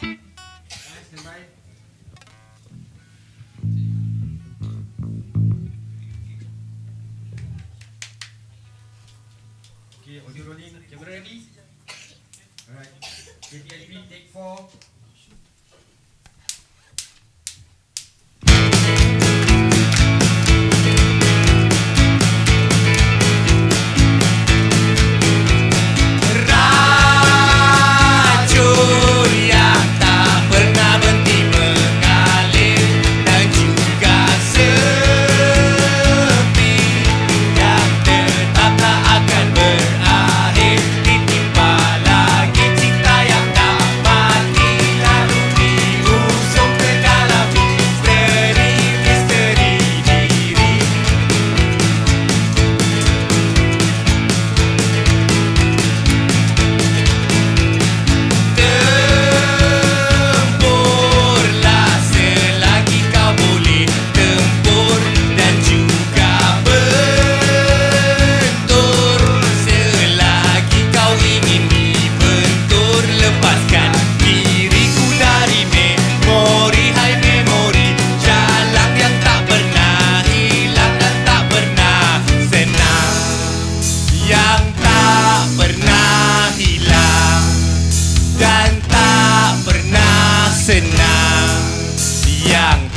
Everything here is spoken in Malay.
Okay, audio rolling. Camera ready? Alright. Jadi, take four. young